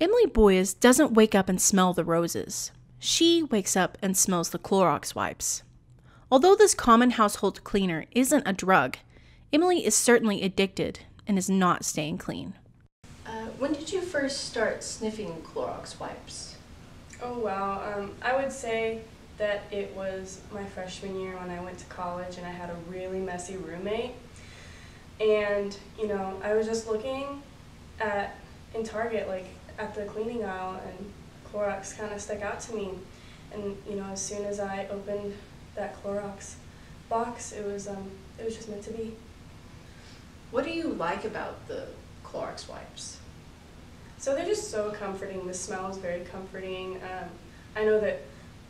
Emily Boyes doesn't wake up and smell the roses. She wakes up and smells the Clorox wipes. Although this common household cleaner isn't a drug, Emily is certainly addicted and is not staying clean. Uh, when did you first start sniffing Clorox wipes? Oh wow, um, I would say that it was my freshman year when I went to college and I had a really messy roommate. And, you know, I was just looking at, in Target, like at the cleaning aisle, and Clorox kind of stuck out to me. And, you know, as soon as I opened that Clorox box, it was, um, it was just meant to be. What do you like about the Clorox wipes? So they're just so comforting. The smell is very comforting. Um, I know that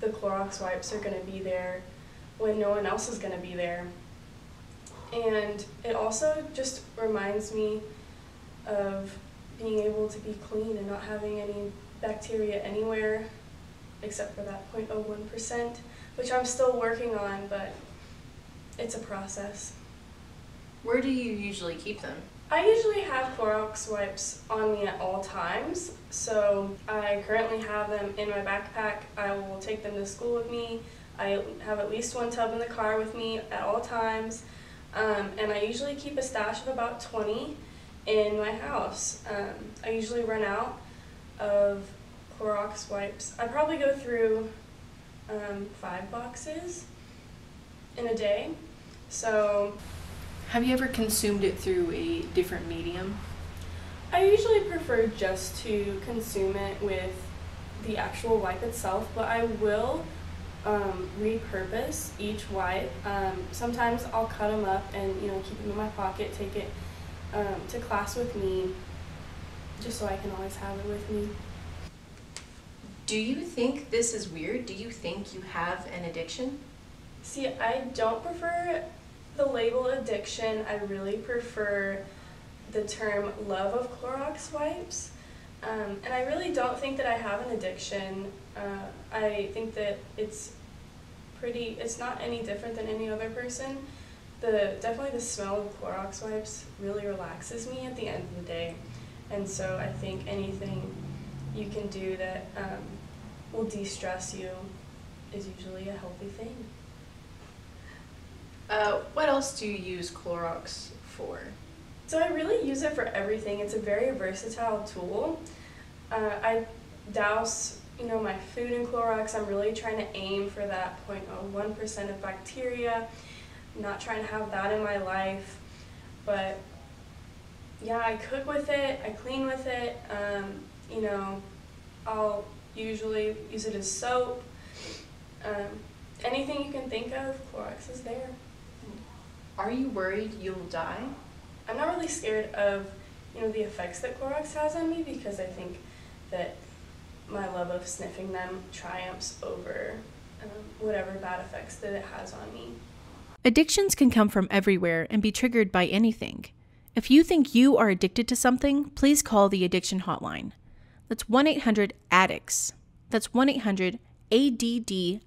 the Clorox wipes are going to be there when no one else is going to be there. And it also just reminds me of being able to be clean and not having any bacteria anywhere except for that 0.01%, which I'm still working on, but it's a process. Where do you usually keep them? I usually have Clorox wipes on me at all times, so I currently have them in my backpack. I will take them to school with me. I have at least one tub in the car with me at all times, um, and I usually keep a stash of about 20 in my house. Um, I usually run out of Clorox wipes. I probably go through um, five boxes in a day, so Have you ever consumed it through a different medium? I usually prefer just to consume it with the actual wipe itself, but I will um, repurpose each wipe. Um, sometimes I'll cut them up and you know keep them in my pocket, take it um, to class with me, just so I can always have it with me. Do you think this is weird? Do you think you have an addiction? See, I don't prefer the label addiction. I really prefer the term love of Clorox wipes. Um, and I really don't think that I have an addiction. Uh, I think that it's pretty, it's not any different than any other person. The, definitely the smell of Clorox wipes really relaxes me at the end of the day. And so I think anything you can do that um, will de stress you is usually a healthy thing. Uh, what else do you use Clorox for? So I really use it for everything. It's a very versatile tool. Uh, I douse, you know, my food in Clorox. I'm really trying to aim for that 0.01% of bacteria. Not trying to have that in my life, but yeah, I cook with it. I clean with it. Um, you know, I'll usually use it as soap. Um, anything you can think of, Clorox is there. Are you worried you'll die? I'm not really scared of, you know, the effects that Clorox has on me because I think that my love of sniffing them triumphs over um, whatever bad effects that it has on me. Addictions can come from everywhere and be triggered by anything. If you think you are addicted to something, please call the Addiction Hotline. That's 1 800 ADDICTS. That's 1 800 ADDICTS.